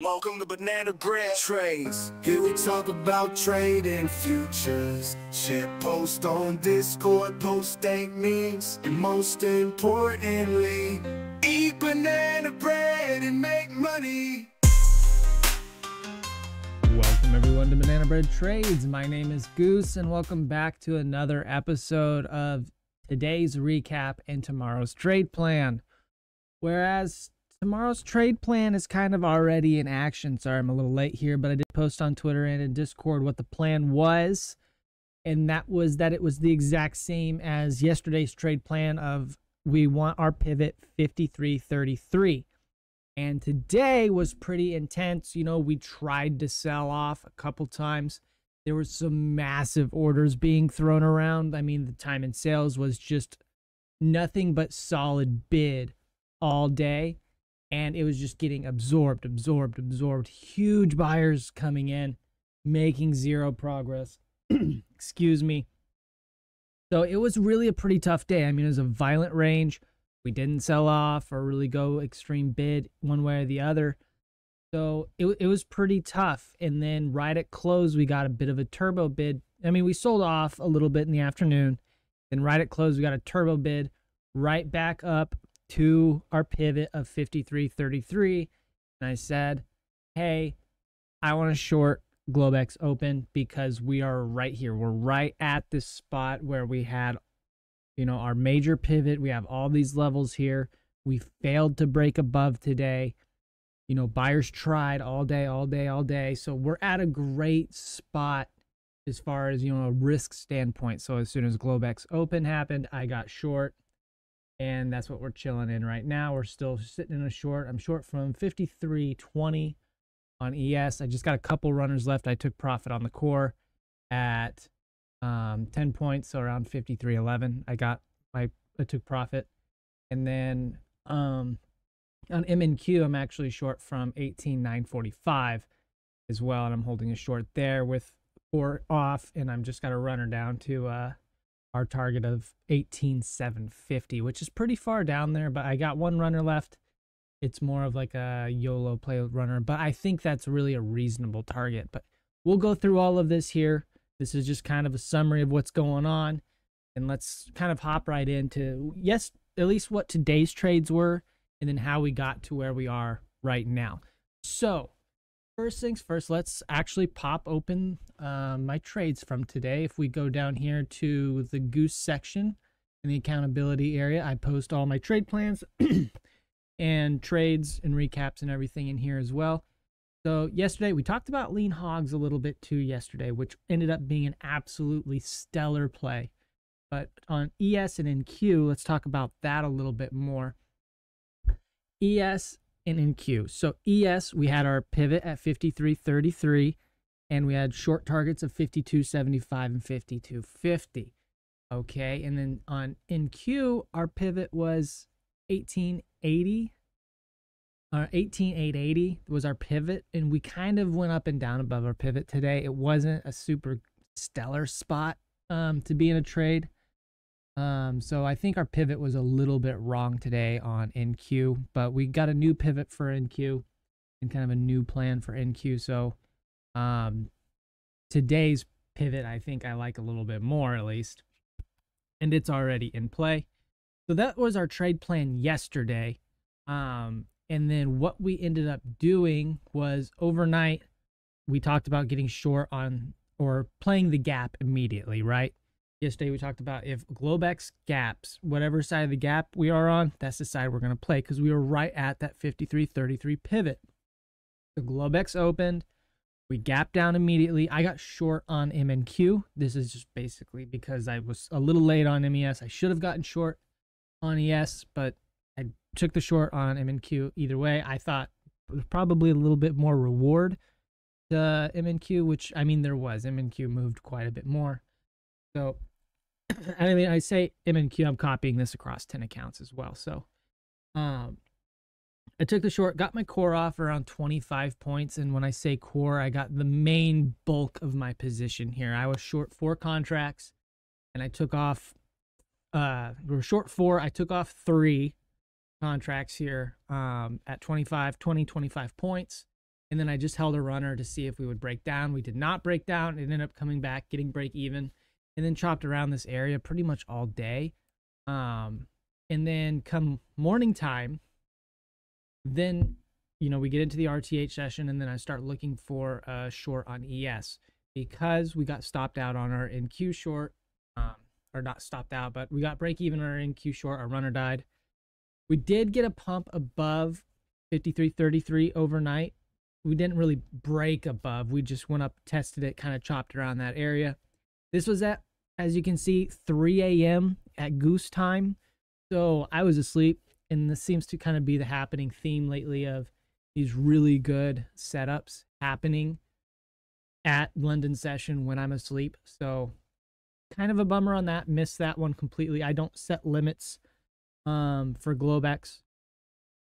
Welcome to Banana Bread Trades. Here we talk about trading futures. Shit post on Discord, post dank memes, and most importantly, eat banana bread and make money. Welcome everyone to Banana Bread Trades. My name is Goose and welcome back to another episode of today's recap and tomorrow's trade plan. Whereas tomorrow's trade plan is kind of already in action. Sorry, I'm a little late here, but I did post on Twitter and in Discord what the plan was. And that was that it was the exact same as yesterday's trade plan of we want our pivot 5333. And today was pretty intense. You know, we tried to sell off a couple times. There were some massive orders being thrown around. I mean, the time and sales was just nothing but solid bid all day and it was just getting absorbed, absorbed, absorbed. Huge buyers coming in, making zero progress. Excuse me. So it was really a pretty tough day. I mean, it was a violent range. We didn't sell off or really go extreme bid one way or the other. So it, it was pretty tough. And then right at close, we got a bit of a turbo bid. I mean, we sold off a little bit in the afternoon. Then right at close, we got a turbo bid right back up to our pivot of 53.33 and I said, "Hey, I want to short Globex open because we are right here. We're right at this spot where we had you know, our major pivot. We have all these levels here. We failed to break above today. You know, buyers tried all day, all day, all day. So we're at a great spot as far as, you know, a risk standpoint. So as soon as Globex open happened, I got short and that's what we're chilling in right now. We're still sitting in a short. I'm short from 53.20 on ES. I just got a couple runners left. I took profit on the core at um, 10 points, so around 53.11. I got my I took profit, and then um, on MNQ I'm actually short from 18.945 as well, and I'm holding a short there with four off, and I'm just got a runner down to uh our target of 18,750, which is pretty far down there, but I got one runner left. It's more of like a YOLO play runner, but I think that's really a reasonable target. But we'll go through all of this here. This is just kind of a summary of what's going on. And let's kind of hop right into, yes, at least what today's trades were, and then how we got to where we are right now. So, first things first, let's actually pop open uh, my trades from today. If we go down here to the Goose section in the accountability area, I post all my trade plans and trades and recaps and everything in here as well. So yesterday we talked about lean hogs a little bit too yesterday, which ended up being an absolutely stellar play. But on ES and NQ, let's talk about that a little bit more. ES and NQ. So ES, we had our pivot at 53.33 and we had short targets of 52.75 and 52.50. Okay, and then on in NQ, our pivot was 1880 or 18880 was our pivot and we kind of went up and down above our pivot today it wasn't a super stellar spot um, to be in a trade um, so I think our pivot was a little bit wrong today on NQ, but we got a new pivot for NQ and kind of a new plan for NQ. So um, today's pivot, I think I like a little bit more at least, and it's already in play. So that was our trade plan yesterday. Um, and then what we ended up doing was overnight, we talked about getting short on or playing the gap immediately, right? Yesterday we talked about if Globex gaps, whatever side of the gap we are on, that's the side we're going to play because we were right at that 53.33 pivot. The Globex opened. We gapped down immediately. I got short on MNQ. This is just basically because I was a little late on MES. I should have gotten short on ES, but I took the short on MNQ either way. I thought probably a little bit more reward to MNQ, which I mean there was. MNQ moved quite a bit more. So I mean, I say MNQ, I'm copying this across 10 accounts as well. So, um, I took the short, got my core off around 25 points. And when I say core, I got the main bulk of my position here. I was short four contracts and I took off, uh, we were short four. I took off three contracts here, um, at 25, 20, 25 points. And then I just held a runner to see if we would break down. We did not break down. It ended up coming back, getting break even, and then chopped around this area pretty much all day. Um, and then come morning time, then you know we get into the RTH session, and then I start looking for a short on ES because we got stopped out on our NQ short, um, or not stopped out, but we got break even on our NQ short. Our runner died. We did get a pump above 53.33 overnight. We didn't really break above. We just went up, tested it, kind of chopped around that area. This was at, as you can see, 3 a.m. at goose time. So I was asleep, and this seems to kind of be the happening theme lately of these really good setups happening at London session when I'm asleep. So kind of a bummer on that. Missed that one completely. I don't set limits um, for Globex.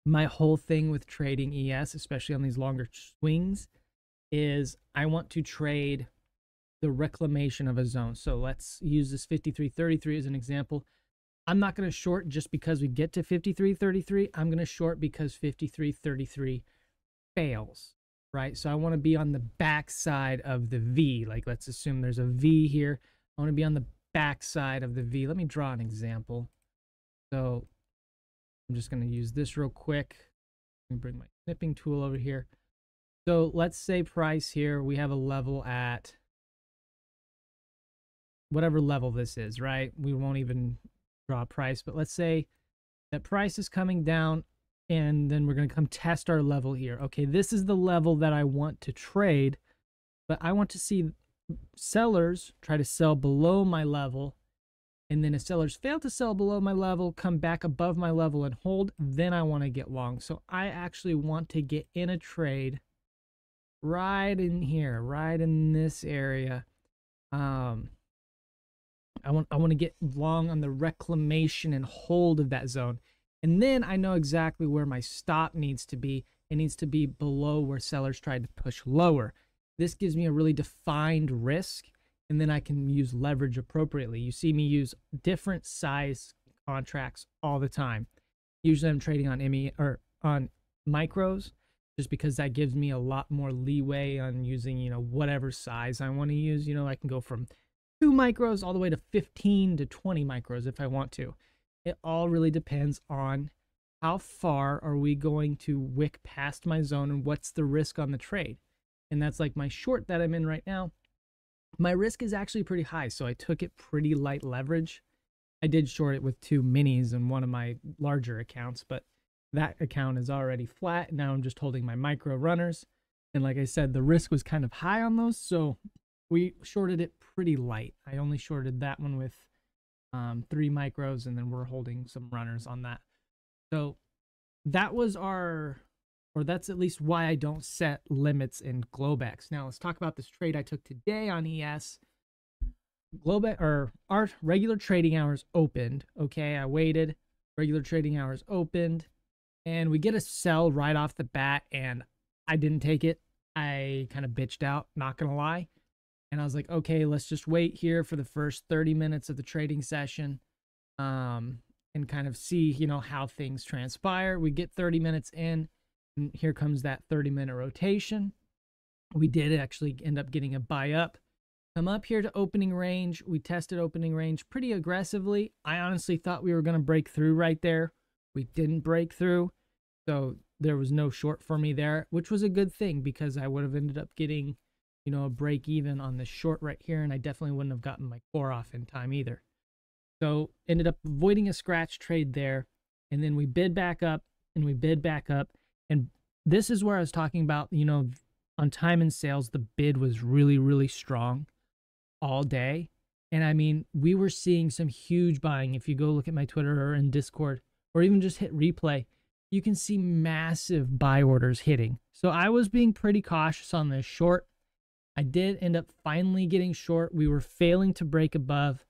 My whole thing with trading ES, especially on these longer swings, is I want to trade the reclamation of a zone. So let's use this 53.33 as an example. I'm not going to short just because we get to 53.33. I'm going to short because 53.33 fails, right? So I want to be on the back side of the V. Like let's assume there's a V here. I want to be on the back side of the V. Let me draw an example. So I'm just going to use this real quick. Let me bring my snipping tool over here. So let's say price here, we have a level at whatever level this is, right? We won't even draw a price, but let's say that price is coming down and then we're going to come test our level here. Okay, this is the level that I want to trade, but I want to see sellers try to sell below my level and then if sellers fail to sell below my level, come back above my level and hold, then I want to get long. So I actually want to get in a trade right in here, right in this area. Um, I want I want to get long on the reclamation and hold of that zone. And then I know exactly where my stop needs to be. It needs to be below where sellers tried to push lower. This gives me a really defined risk and then I can use leverage appropriately. You see me use different size contracts all the time. Usually I'm trading on ME or on micros just because that gives me a lot more leeway on using, you know, whatever size I want to use. You know, I can go from 2 micros all the way to 15 to 20 micros if I want to. It all really depends on how far are we going to wick past my zone and what's the risk on the trade. And that's like my short that I'm in right now my risk is actually pretty high, so I took it pretty light leverage. I did short it with two minis and one of my larger accounts, but that account is already flat. Now I'm just holding my micro runners. And like I said, the risk was kind of high on those, so we shorted it pretty light. I only shorted that one with um, three micros, and then we're holding some runners on that. So that was our or that's at least why I don't set limits in Globex. Now let's talk about this trade I took today on ES. Globex or our regular trading hours opened. Okay, I waited. Regular trading hours opened, and we get a sell right off the bat, and I didn't take it. I kind of bitched out, not gonna lie. And I was like, okay, let's just wait here for the first 30 minutes of the trading session. Um, and kind of see, you know, how things transpire. We get 30 minutes in and here comes that 30 minute rotation. We did actually end up getting a buy up. Come up here to opening range. We tested opening range pretty aggressively. I honestly thought we were going to break through right there. We didn't break through. So there was no short for me there, which was a good thing because I would have ended up getting, you know, a break even on this short right here. And I definitely wouldn't have gotten my core off in time either. So ended up avoiding a scratch trade there. And then we bid back up and we bid back up. And this is where I was talking about, you know, on time and sales, the bid was really, really strong all day. And I mean, we were seeing some huge buying. If you go look at my Twitter or in Discord, or even just hit replay, you can see massive buy orders hitting. So I was being pretty cautious on this short. I did end up finally getting short. We were failing to break above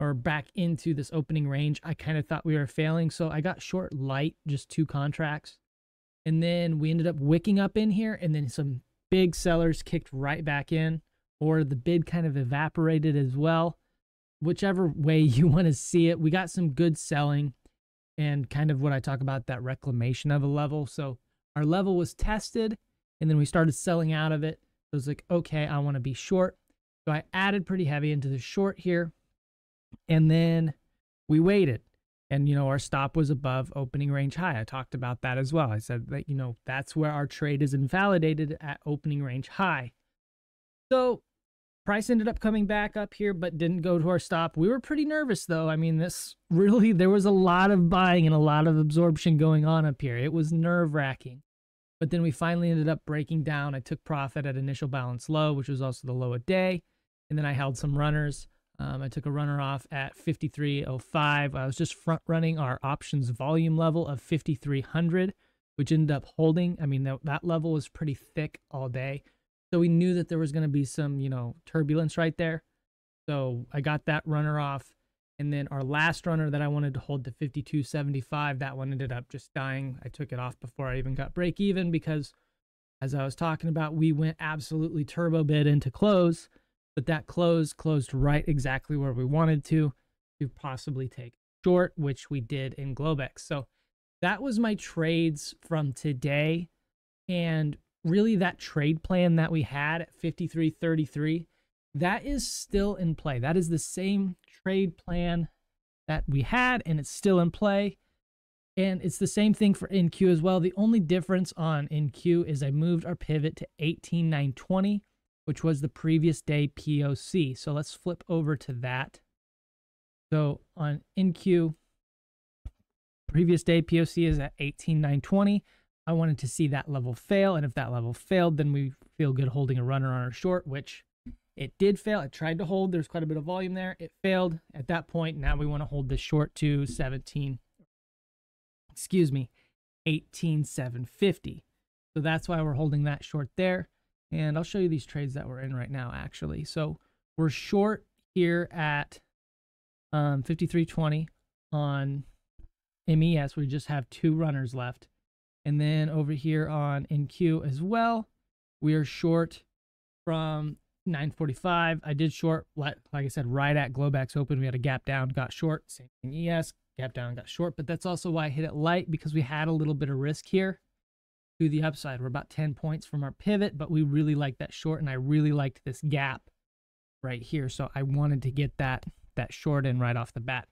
or back into this opening range. I kind of thought we were failing. So I got short light, just two contracts. And then we ended up wicking up in here, and then some big sellers kicked right back in, or the bid kind of evaporated as well. Whichever way you want to see it, we got some good selling and kind of what I talk about that reclamation of a level. So our level was tested, And then we started selling out of it. So I was like, okay, I want to be short. So I added pretty heavy into the short here. And then we waited. And, you know, our stop was above opening range high. I talked about that as well. I said that, you know, that's where our trade is invalidated at opening range high. So price ended up coming back up here, but didn't go to our stop. We were pretty nervous though. I mean, this really, there was a lot of buying and a lot of absorption going on up here. It was nerve wracking. But then we finally ended up breaking down. I took profit at initial balance low, which was also the low of day. And then I held some runners. Um, I took a runner off at 53.05. I was just front running our options volume level of 5,300, which ended up holding. I mean, that, that level was pretty thick all day. So we knew that there was going to be some, you know, turbulence right there. So I got that runner off. And then our last runner that I wanted to hold to 52.75, that one ended up just dying. I took it off before I even got break even because, as I was talking about, we went absolutely turbo bid into close but that close closed right exactly where we wanted to to possibly take short, which we did in Globex. So that was my trades from today. And really that trade plan that we had at 53.33, that is still in play. That is the same trade plan that we had, and it's still in play. And it's the same thing for NQ as well. The only difference on NQ is I moved our pivot to 18,920 which was the previous day POC. So let's flip over to that. So on NQ, previous day POC is at 18,920. I wanted to see that level fail. And if that level failed, then we feel good holding a runner on our short, which it did fail. It tried to hold. There's quite a bit of volume there. It failed at that point. Now we want to hold the short to 17, excuse me, 18,750. So that's why we're holding that short there. And I'll show you these trades that we're in right now, actually. So we're short here at um, 53.20 on MES. We just have two runners left. And then over here on NQ as well, we are short from 945. I did short, like I said, right at Globex open. We had a gap down, got short. Same thing ES, gap down, got short. But that's also why I hit it light because we had a little bit of risk here to the upside. We're about 10 points from our pivot, but we really liked that short and I really liked this gap right here. So I wanted to get that that short in right off the bat.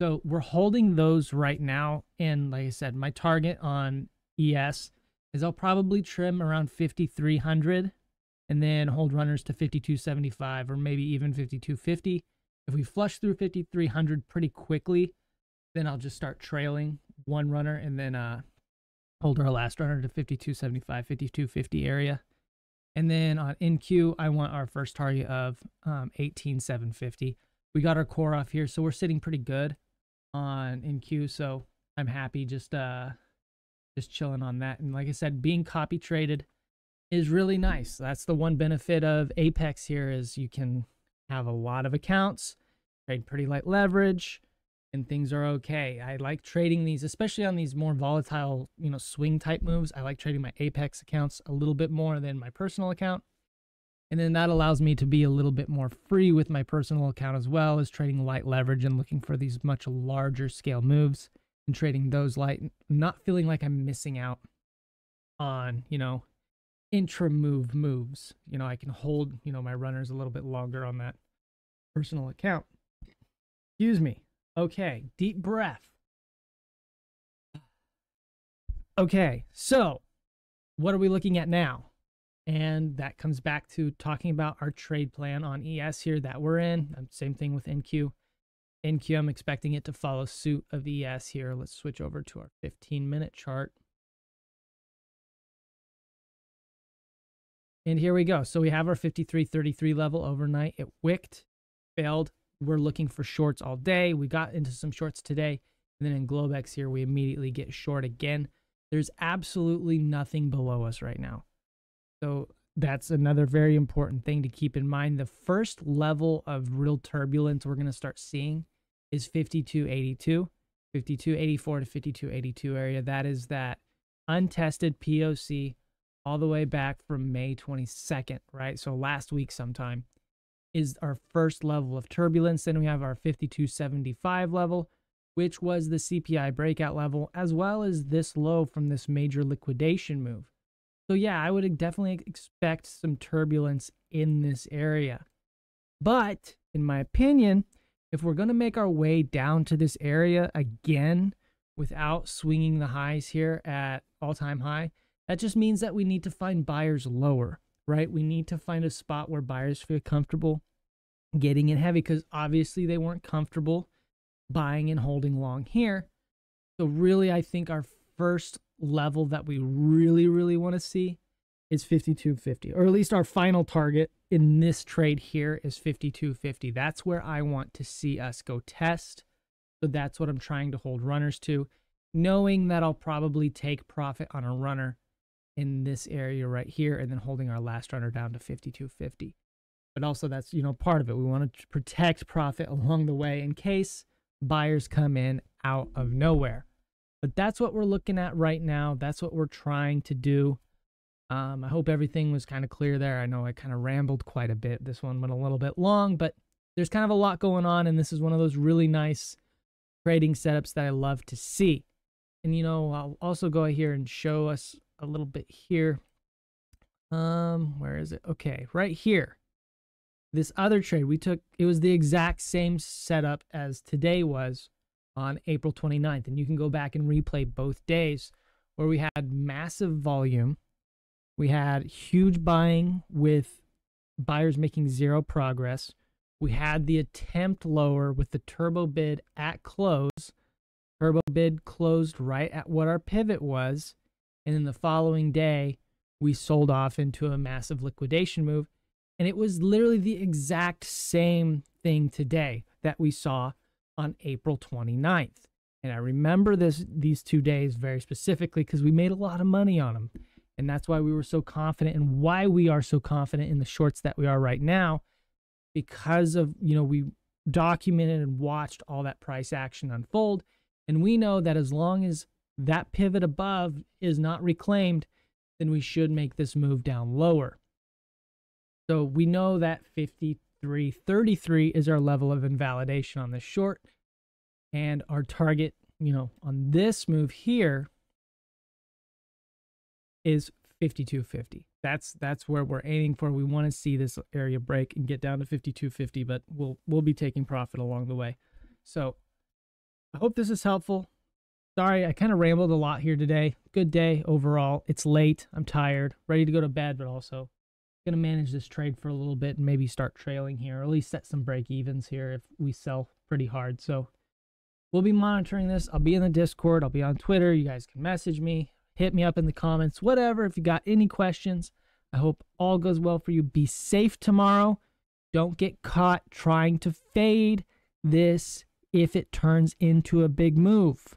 So we're holding those right now. And like I said, my target on ES is I'll probably trim around 5,300 and then hold runners to 5275 or maybe even 5250. If we flush through 5300 pretty quickly, then I'll just start trailing one runner and then uh, hold our last runner to 5275, 5250 area. And then on NQ, I want our first target of um, 18750. We got our core off here, so we're sitting pretty good on NQ. So I'm happy just uh just chilling on that. And like I said, being copy traded is really nice. That's the one benefit of Apex here is you can have a lot of accounts, trade pretty light leverage, and things are okay. I like trading these, especially on these more volatile, you know, swing type moves. I like trading my Apex accounts a little bit more than my personal account. And then that allows me to be a little bit more free with my personal account as well as trading light leverage and looking for these much larger scale moves and trading those light, not feeling like I'm missing out on, you know, intra move moves. You know, I can hold, you know, my runners a little bit longer on that personal account. Excuse me. Okay, deep breath. Okay, so what are we looking at now? And that comes back to talking about our trade plan on ES here that we're in. Um, same thing with NQ. NQ, I'm expecting it to follow suit of ES here. Let's switch over to our 15 minute chart. And here we go. So we have our 53.33 level overnight. It wicked, failed, we're looking for shorts all day. We got into some shorts today. And then in Globex here, we immediately get short again. There's absolutely nothing below us right now. So that's another very important thing to keep in mind. The first level of real turbulence we're going to start seeing is 5282, 5284 to 5282 area. That is that untested POC all the way back from May 22nd, right? So last week sometime is our first level of turbulence. Then we have our 5275 level, which was the CPI breakout level, as well as this low from this major liquidation move. So yeah, I would definitely expect some turbulence in this area. But in my opinion, if we're going to make our way down to this area again without swinging the highs here at all-time high, that just means that we need to find buyers lower, right? We need to find a spot where buyers feel comfortable getting in heavy because obviously they weren't comfortable buying and holding long here. So really, I think our first level that we really, really want to see is 5250, or at least our final target in this trade here is 5250. That's where I want to see us go test. So that's what I'm trying to hold runners to, knowing that I'll probably take profit on a runner in this area right here and then holding our last runner down to 5250. But also that's, you know, part of it. We want to protect profit along the way in case buyers come in out of nowhere. But that's what we're looking at right now. That's what we're trying to do. Um, I hope everything was kind of clear there. I know I kind of rambled quite a bit. This one went a little bit long, but there's kind of a lot going on, and this is one of those really nice trading setups that I love to see. And you know, I'll also go here and show us a little bit here. Um, where is it? Okay, right here. This other trade we took, it was the exact same setup as today was, on April 29th. And you can go back and replay both days where we had massive volume. We had huge buying with buyers making zero progress. We had the attempt lower with the turbo bid at close. Turbo bid closed right at what our pivot was. And then the following day, we sold off into a massive liquidation move. And it was literally the exact same thing today that we saw on April 29th. And I remember this these two days very specifically because we made a lot of money on them. And that's why we were so confident and why we are so confident in the shorts that we are right now because of, you know, we documented and watched all that price action unfold. And we know that as long as that pivot above is not reclaimed, then we should make this move down lower. So we know that 50 3333 is our level of invalidation on the short. And our target, you know, on this move here is 5250. That's that's where we're aiming for. We want to see this area break and get down to 5250, but we'll we'll be taking profit along the way. So I hope this is helpful. Sorry, I kind of rambled a lot here today. Good day overall. It's late. I'm tired, ready to go to bed, but also going to manage this trade for a little bit and maybe start trailing here, or at least set some break evens here if we sell pretty hard. So we'll be monitoring this. I'll be in the Discord, I'll be on Twitter. You guys can message me, hit me up in the comments, whatever. If you got any questions, I hope all goes well for you. Be safe tomorrow. Don't get caught trying to fade this if it turns into a big move.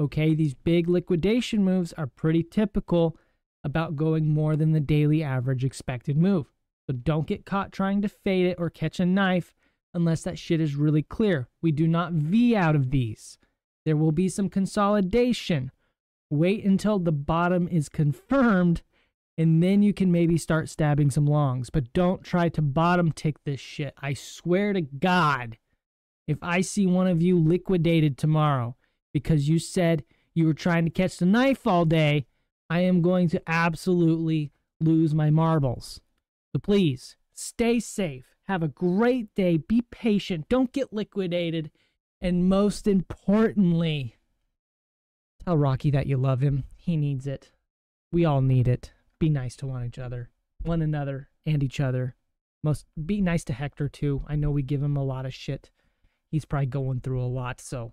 Okay, these big liquidation moves are pretty typical about going more than the daily average expected move. So don't get caught trying to fade it or catch a knife unless that shit is really clear. We do not V out of these. There will be some consolidation. Wait until the bottom is confirmed and then you can maybe start stabbing some longs. But don't try to bottom tick this shit. I swear to God, if I see one of you liquidated tomorrow because you said you were trying to catch the knife all day, I am going to absolutely lose my marbles. So please stay safe. Have a great day. Be patient. Don't get liquidated. And most importantly, tell Rocky that you love him. He needs it. We all need it. Be nice to one each other, one another, and each other. Most be nice to Hector too. I know we give him a lot of shit. He's probably going through a lot, so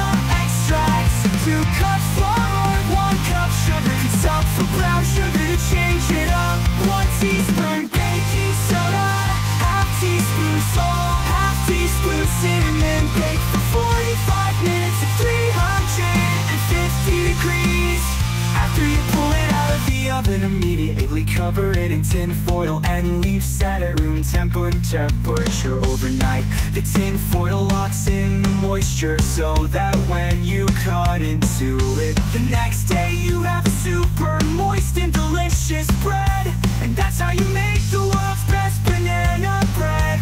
Cover it in tin foil and leave set at room temperature overnight. The tin foil locks in the moisture so that when you cut into it The next day you have super moist and delicious bread. And that's how you make the world's best banana bread.